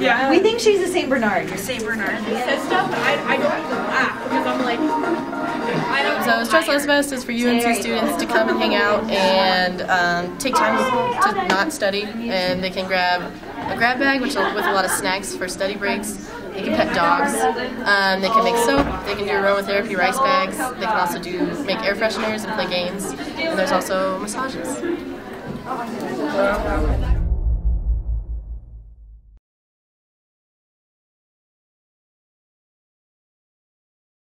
Yeah. We think she's a Saint Bernard. St. Bernard. says stuff, I, I don't even laugh because I'm like, I don't So Stress Less Fest is for UNC students to come and hang out and um, take time to not study, and they can grab a grab bag which with a lot of snacks for study breaks. They can pet dogs. Um, they can make soap. They can do aromatherapy rice bags. They can also do make air fresheners and play games. And there's also massages.